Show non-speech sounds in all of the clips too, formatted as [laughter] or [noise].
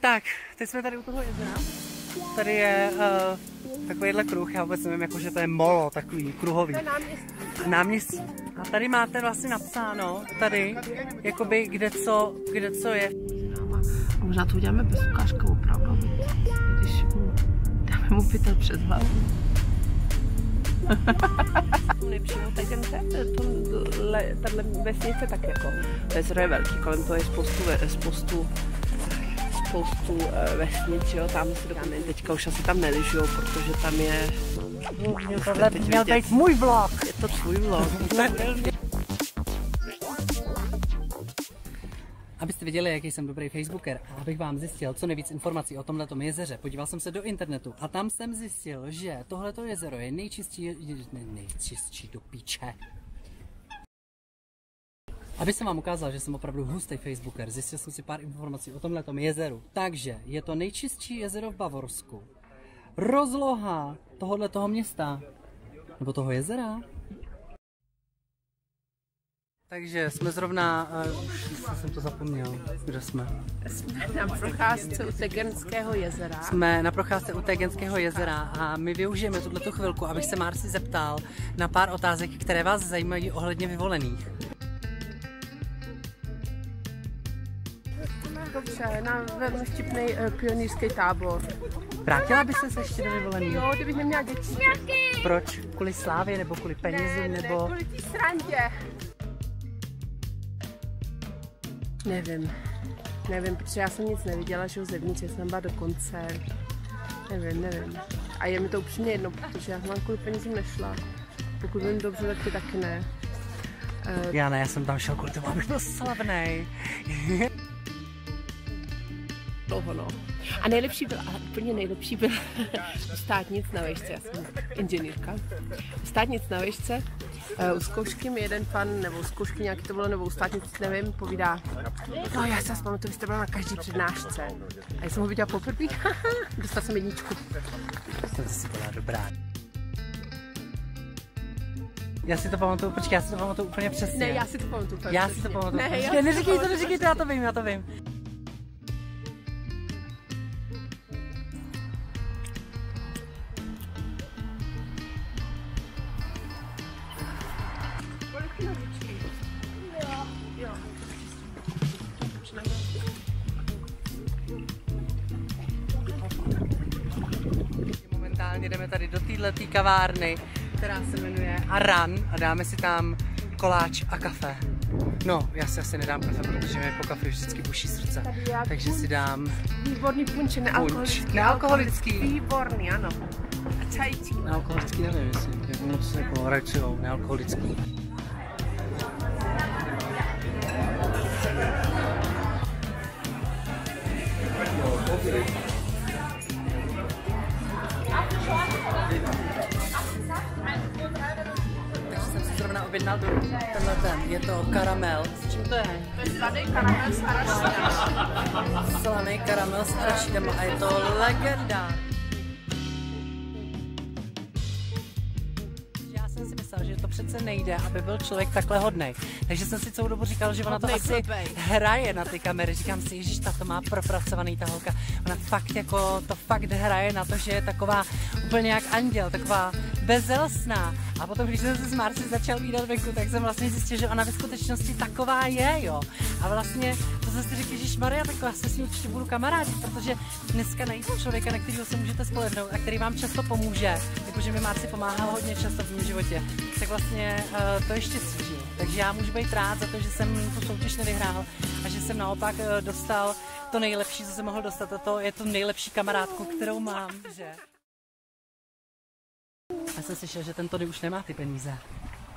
Tak, teď jsme tady u toho jezera. Tady je uh, takovýhle kruh, já vůbec nevím, jako, že to je molo, takový kruhový. Náměstí. A tady máte vlastně napsáno, tady, jakoby, kde co, kde co je. Možná to uděláme bez Lukáška opravdu, když mu dáme mu pytel přes hlavu. Nepřímo ten tahle vesnice tak jako, jezero je velký, kolem toho je spoustu, spoustu spoustu uh, vesnic, jo, tam se dokáme, teďka už asi tam neližujou, protože tam je... No, tohle měl být můj vlog. Je to tvůj vlog. Abyste viděli, jaký jsem dobrý Facebooker a abych vám zjistil co nejvíc informací o tomto jezeře, podíval jsem se do internetu a tam jsem zjistil, že tohleto jezero je nejčistší, ne, nejčistší do píče. Aby jsem vám ukázal, že jsem opravdu hustý Facebooker, zjistil jsem si pár informací o tomhle jezeru. Takže je to nejčistší jezero v Bavorsku. Rozloha tohohle toho města, nebo toho jezera, takže jsme zrovna, uh, už jsem to zapomněl, kde jsme? Jsme na procházce u Tegenského jezera. Jsme na procházce u Tegenského jezera a my využijeme tuto chvilku, abych se Marci zeptal na pár otázek, které vás zajímají ohledně vyvolených. Dobře, na velmi vtipný uh, pionýrský tábor. Vrátila by se ještě do vyvolených? Jo, kdybych neměla děti. Proč? Kvůli slávě nebo kvůli penězům? Ne, nebo... ne, kvůli té srandě. Nevím. Nevím, protože já jsem nic neviděla, že ho zevnitř, jsem byla do konce. Nevím, nevím. A je mi to upřímně jedno, protože já jsem kvůli penězům nešla. Pokud vím dobře, tak ty taky ne. Uh, já ne, já jsem tam šel kvůli tomu, abych byl slavný. Dlouho, no. A nejlepší byl, a úplně nejlepší byl [laughs] státnic na vejšce, já jsem inženýrka. Státnic na vejšce, uh, u zkoušky mi jeden pan, nebo u zkoušky nějaký to bylo, nebo u státnic, nevím, povídá, no já se pamatuju, vy jste byla na každý přednášce. A já jsem ho viděla poprvé, [laughs] dostala jsem jedničku. Jsem si byla dobrá. Já si to pamatuju, počkej, já si to pamatuju úplně přesně. Ne, já si to pamatuju Já si to pamatuju. Ne, počkej, neříkej to, neříkej to, já to vím, já to vím. Momentálně jdeme tady do této kavárny, která se jmenuje Aran a dáme si tam koláč a kafe. No, já si asi nedám kafe, protože mi po kafe vždycky buší srdce. Takže si dám Výborný punč, nealkoholický. Nealkoholický. Výborný, ano. A čající. Nealkoholický nevím, jestli jak moc jako rajčovou, nealkoholický. Takže objednal do tenhle ten, je to karamel. S čím to je? To je sladý karamel s arašidem. Slaný karamel s arašidem a je to legenda. Já jsem si myslel, že to přece nejde, aby byl člověk takhle hodnej. Takže jsem si celou dobu říkal, že ona to asi blbej. hraje na ty kamery. Říkám si, ježiš, ta to má propracovaný ta holka. Ona fakt jako, to fakt hraje na to, že je taková úplně jak anděl, taková bezelstná. A potom, když jsem se s Marci začal výdat venku, tak jsem vlastně zjistil, že ona ve skutečnosti taková je, jo. A vlastně to zase řekl, že Maria, tak já se s ní určitě budu kamarádit, protože dneska najít člověka, na kterého se můžete spolehnout a který vám často pomůže, jakože mi Marci pomáhá hodně často v mém životě, tak vlastně uh, to je štěstí, že? jo. Takže já můžu být rád za to, že jsem tu soutěž nevyhrál a že jsem naopak uh, dostal to nejlepší, co jsem mohl dostat a to je to nejlepší kamarádku, kterou mám, že? Já jsem slyšel, že ten Tony už nemá ty peníze.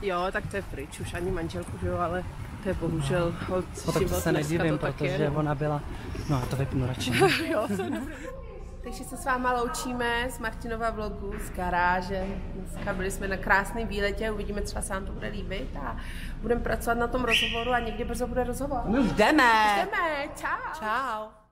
Jo, tak to je pryč, už ani manželku, že jo, ale to je bohužel hod No, tak to se nedivím, je, protože no. ona byla... No, já to vypnu radši. [laughs] jo, to. Takže se s váma loučíme z Martinova vlogu z garáže. Dneska byli jsme na krásném výletě, uvidíme, třeba se vám to bude líbit a budeme pracovat na tom rozhovoru a někdy brzo bude rozhovor. My už jdeme! Jdeme, čau! Čau!